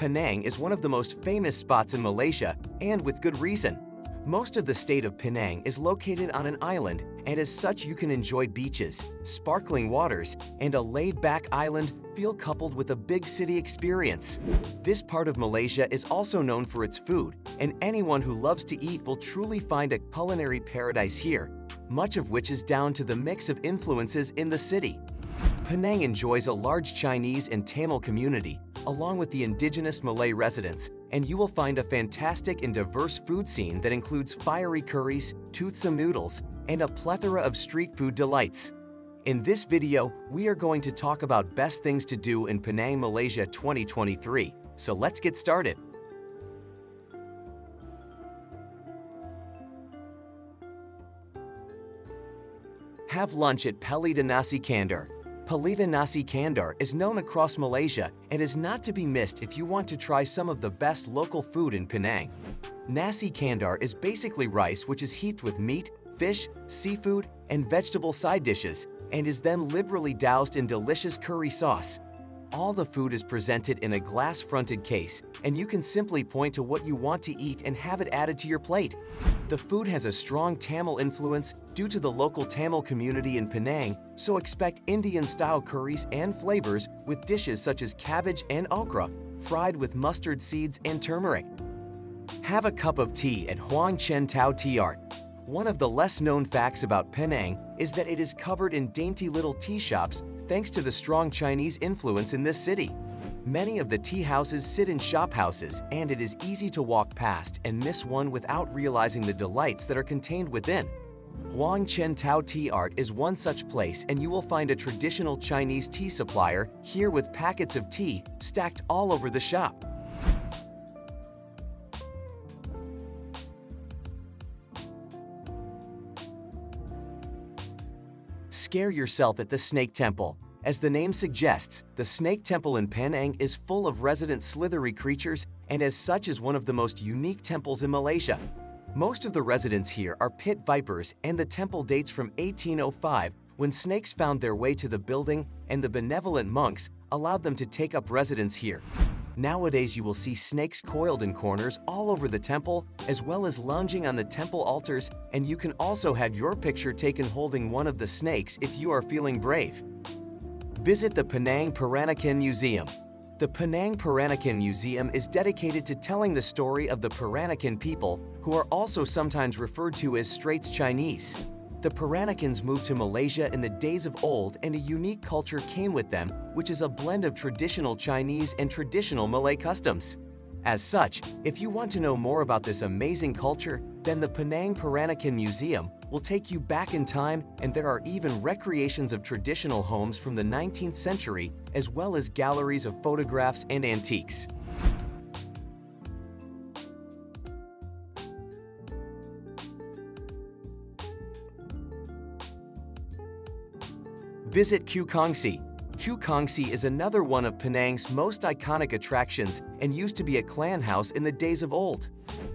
Penang is one of the most famous spots in Malaysia, and with good reason. Most of the state of Penang is located on an island, and as such you can enjoy beaches, sparkling waters, and a laid-back island feel coupled with a big city experience. This part of Malaysia is also known for its food, and anyone who loves to eat will truly find a culinary paradise here, much of which is down to the mix of influences in the city. Penang enjoys a large Chinese and Tamil community, along with the indigenous Malay residents, and you will find a fantastic and diverse food scene that includes fiery curries, toothsome noodles, and a plethora of street food delights. In this video, we are going to talk about best things to do in Penang, Malaysia 2023. So let's get started. Have lunch at Pelita Nasi Kandar. Pelita Nasi Kandar is known across Malaysia and is not to be missed if you want to try some of the best local food in Penang. Nasi Kandar is basically rice which is heaped with meat, fish, seafood, and vegetable side dishes, and is then liberally doused in delicious curry sauce. All the food is presented in a glass-fronted case, and you can simply point to what you want to eat and have it added to your plate. The food has a strong Tamil influence due to the local Tamil community in Penang, so expect Indian-style curries and flavors with dishes such as cabbage and okra, fried with mustard seeds and turmeric. Have a cup of tea at Huang Chen Tao Tea Art. One of the less known facts about Penang is that it is covered in dainty little tea shops thanks to the strong Chinese influence in this city. Many of the tea houses sit in shop houses, and it is easy to walk past and miss one without realizing the delights that are contained within. Huang Chen Tao Tea Art is one such place and you will find a traditional Chinese tea supplier here with packets of tea stacked all over the shop. Scare yourself at the Snake Temple. As the name suggests, the Snake Temple in Penang is full of resident slithery creatures and as such is one of the most unique temples in Malaysia. Most of the residents here are pit vipers and the temple dates from 1805 when snakes found their way to the building and the benevolent monks allowed them to take up residence here. Nowadays you will see snakes coiled in corners all over the temple as well as lounging on the temple altars and you can also have your picture taken holding one of the snakes if you are feeling brave. Visit the Penang Peranakan Museum. The Penang Peranakan Museum is dedicated to telling the story of the Peranakan people who are also sometimes referred to as Straits Chinese. The Peranakans moved to Malaysia in the days of old and a unique culture came with them, which is a blend of traditional Chinese and traditional Malay customs. As such, if you want to know more about this amazing culture, then the Penang Peranakan Museum will take you back in time and there are even recreations of traditional homes from the 19th century as well as galleries of photographs and antiques. Visit Khoo Kongsi. Is another one of Penang's most iconic attractions and used to be a clan house in the days of old.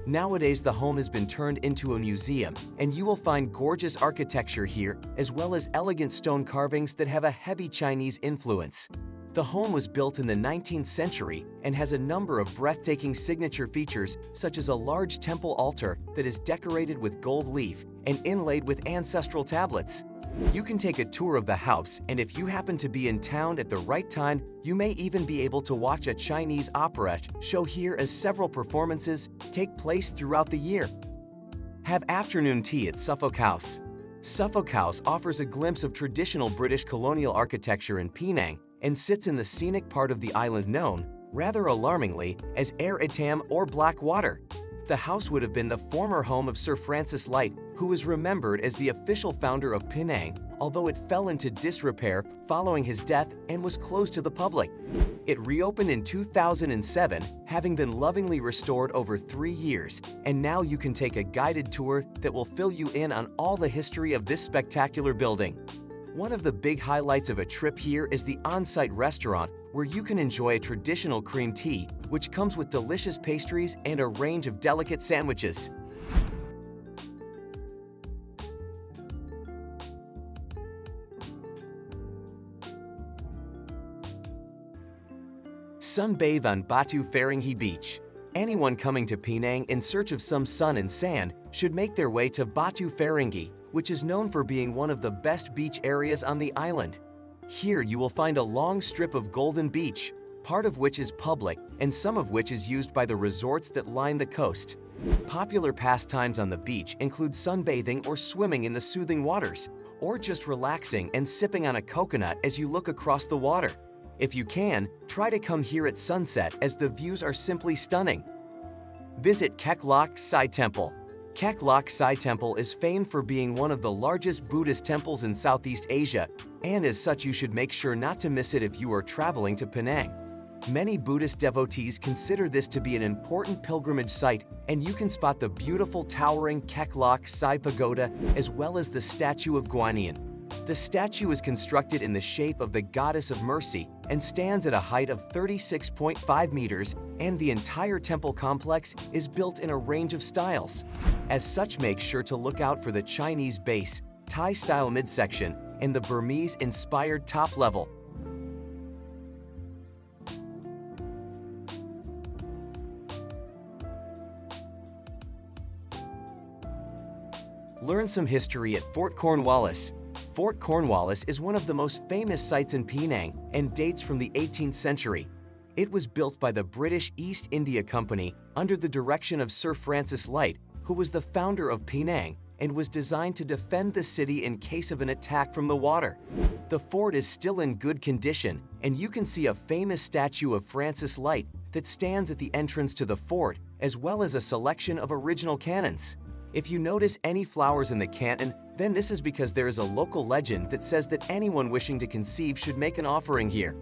Nowadays, the home has been turned into a museum, and you will find gorgeous architecture here, as well as elegant stone carvings that have a heavy Chinese influence. The home was built in the 19th century and has a number of breathtaking signature features such as a large temple altar that is decorated with gold leaf and inlaid with ancestral tablets. You can take a tour of the house, and if you happen to be in town at the right time, you may even be able to watch a Chinese opera show here as several performances take place throughout the year. Have afternoon tea at Suffolk House. Suffolk House offers a glimpse of traditional British colonial architecture in Penang and sits in the scenic part of the island known, rather alarmingly, as Air Itam or Black Water. The house would have been the former home of Sir Francis Light, who is remembered as the official founder of Penang, although it fell into disrepair following his death and was closed to the public. It reopened in 2007, having been lovingly restored over three years, and now you can take a guided tour that will fill you in on all the history of this spectacular building. One of the big highlights of a trip here is the on-site restaurant where you can enjoy a traditional cream tea, which comes with delicious pastries and a range of delicate sandwiches. Sunbathe on Batu Ferringhi Beach. Anyone coming to Penang in search of some sun and sand should make their way to Batu Ferringhi, which is known for being one of the best beach areas on the island. Here you will find a long strip of golden beach, part of which is public and some of which is used by the resorts that line the coast. Popular pastimes on the beach include sunbathing or swimming in the soothing waters, or just relaxing and sipping on a coconut as you look across the water. If you can, try to come here at sunset as the views are simply stunning. Visit Kek Lok Sai Temple. Kek Lok Sai Temple is famed for being one of the largest Buddhist temples in Southeast Asia, and as such you should make sure not to miss it if you are traveling to Penang. Many Buddhist devotees consider this to be an important pilgrimage site, and you can spot the beautiful towering Kek Lok Sai Pagoda as well as the statue of Guanyin. The statue is constructed in the shape of the Goddess of Mercy and stands at a height of 36.5 meters, and the entire temple complex is built in a range of styles. As such, make sure to look out for the Chinese base, Thai-style midsection, and the Burmese-inspired top level. Learn some history at Fort Cornwallis. Fort Cornwallis is one of the most famous sites in Penang and dates from the 18th century. It was built by the British East India Company under the direction of Sir Francis Light, who was the founder of Penang and was designed to defend the city in case of an attack from the water. The fort is still in good condition, and you can see a famous statue of Francis Light that stands at the entrance to the fort, as well as a selection of original cannons. If you notice any flowers in the canton, then this is because there is a local legend that says that anyone wishing to conceive should make an offering here.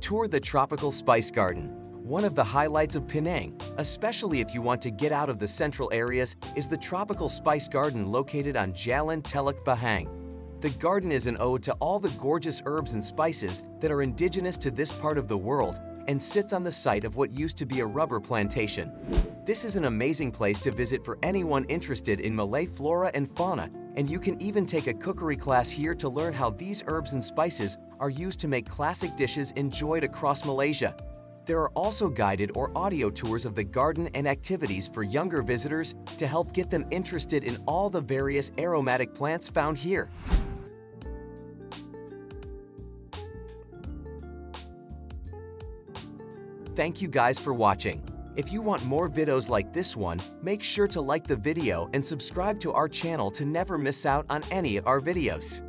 Tour the Tropical Spice Garden. One of the highlights of Penang, especially if you want to get out of the central areas, is the Tropical Spice Garden located on Jalan Teluk Bahang. The garden is an ode to all the gorgeous herbs and spices that are indigenous to this part of the world and sits on the site of what used to be a rubber plantation. This is an amazing place to visit for anyone interested in Malay flora and fauna, and you can even take a cookery class here to learn how these herbs and spices are used to make classic dishes enjoyed across Malaysia. There are also guided or audio tours of the garden and activities for younger visitors to help get them interested in all the various aromatic plants found here. Thank you guys for watching. If you want more videos like this one, make sure to like the video and subscribe to our channel to never miss out on any of our videos.